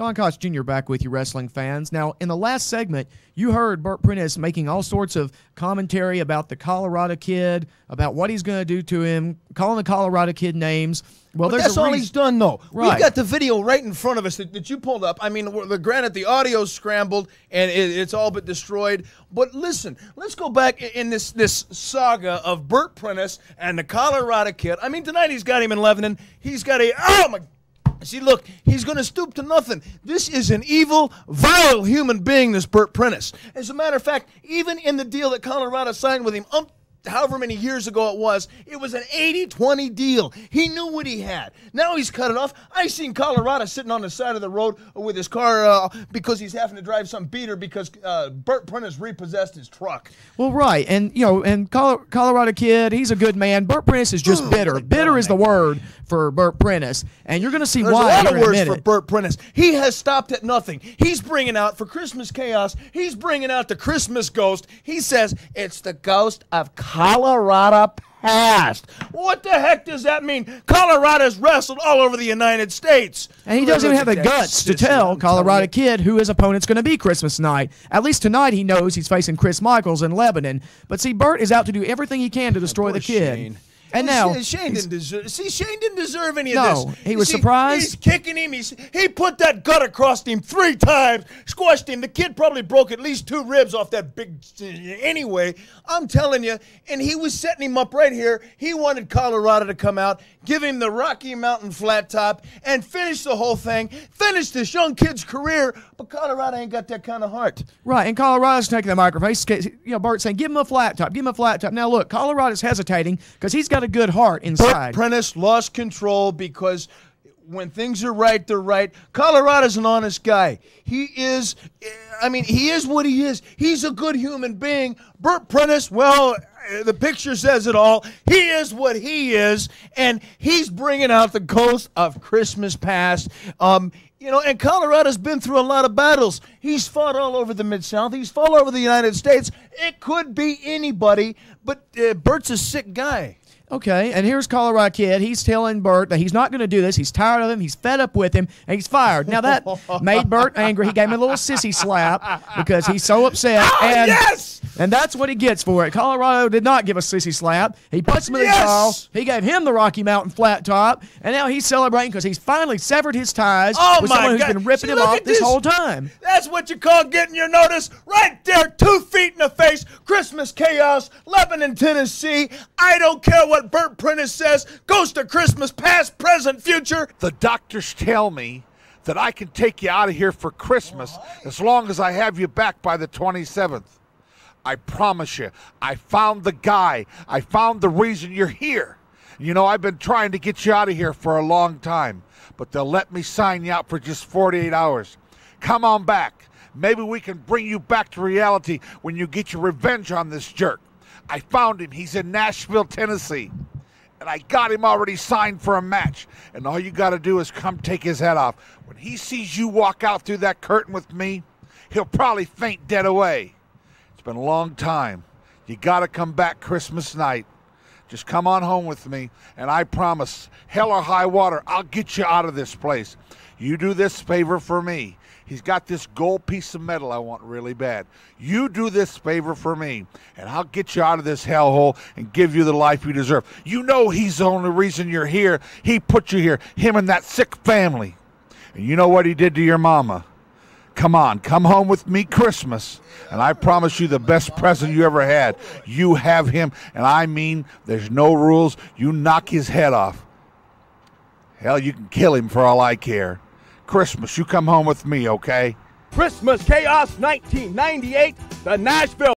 Don Coss Jr. back with you, wrestling fans. Now, in the last segment, you heard Bert Prentice making all sorts of commentary about the Colorado kid, about what he's going to do to him, calling the Colorado kid names. Well, that's all he's done, though. Right. We've got the video right in front of us that, that you pulled up. I mean, the granted, the audio's scrambled and it, it's all but destroyed. But listen, let's go back in this this saga of Bert Prentice and the Colorado kid. I mean, tonight he's got him in Lebanon. He's got a oh my. See, look, he's going to stoop to nothing. This is an evil, vile human being, this Bert Prentice. As a matter of fact, even in the deal that Colorado signed with him, um, however many years ago it was, it was an 80 20 deal. He knew what he had. Now he's cut it off. I seen Colorado sitting on the side of the road with his car uh, because he's having to drive some beater because uh, Bert Prentice repossessed his truck. Well, right, and you know, and Col- Colorado kid, he's a good man. Bert Prentice is just bitter. Bitter is the word for Bert Prentice, and you're going to see There's why a lot of words for. Bert Prentice. He has stopped at nothing. He's bringing out for Christmas chaos. He's bringing out the Christmas ghost. He says it's the ghost of Colorado past. What the heck does that mean? Colorado's wrestled all over the United States. And he doesn't even have the Look at that guts to tell Colorado. Kid who his opponent's going to be Christmas night. At least tonight he knows he's facing Chris Michaels in Lebanon. But see, Bert is out to do everything he can to destroy the kid. Shane. And now Shane, didn't deserve. See, Shane didn't deserve any No, of this. No, he was see, surprised. He's kicking him. He's, he put that gut across him three times, squashed him. The kid probably broke at least two ribs off that big. Anyway, I'm telling you, and he was setting him up right here. He wanted Colorado to come out, give him the Rocky Mountain flat top, and finish the whole thing. Finish this young kid's career. But Colorado ain't got that kind of heart. Right, and Colorado's taking the microphone. He's, you know, Bert's saying, "Give him a flat top. Give him a flat top." Now look, Colorado's hesitating because he's got a good heart inside. Prentice lost control because when things are right, they're right. Colorado's an honest guy. He is, I mean, he is what he is. He's a good human being. Bert Prentice, well, the picture says it all. He is what he is, and he's bringing out the ghost of Christmas past. Um, you know, and Colorado's been through a lot of battles. He's fought all over the Mid South. He's fought all over the United States. It could be anybody, but uh, Bert's a sick guy. Okay, and here's Colorado Kid. He's telling Bert that he's not going to do this. He's tired of him. He's fed up with him, and he's fired. Now that made Bert angry. He gave him a little sissy slap because he's so upset. Oh, and, yes! And that's what he gets for it. Colorado did not give a sissy slap. He punched him in the Yes! jaw. He gave him the Rocky Mountain flat top, and now he's celebrating because he's finally severed his ties Oh with my someone who's God. been ripping See, him off this this. whole time. That's what you call getting your notice right there, two feet in the face. Christmas chaos, Lebanon, Tennessee. I don't care what Bert Prentice says. Goes to Christmas, past, present, future. The doctors tell me that I can take you out of here for Christmas as long as I have you back by the 27th. I promise you, I found the guy. I found the reason you're here. You know, I've been trying to get you out of here for a long time, but they'll let me sign you out for just 48 hours. Come on back. Maybe we can bring you back to reality when you get your revenge on this jerk. I found him. He's in Nashville, Tennessee and I got him already signed for a match. And all you got to do is come take his head off. When he sees you walk out through that curtain with me, he'll probably faint dead away. It's been a long time. You got to come back Christmas night. Just come on home with me, and I promise, hell or high water, I'll get you out of this place. You do this favor for me. He's got this gold piece of metal I want really bad. You do this favor for me, and I'll get you out of this hellhole and give you the life you deserve. You know he's the only reason you're here. He put you here, him and that sick family. And you know what he did to your mama? Come on, come home with me Christmas, and I promise you the best present you ever had. You have him, and I mean, there's no rules. You knock his head off. Hell, you can kill him for all I care. Christmas, you come home with me, okay? Christmas Chaos 1998, the Nashville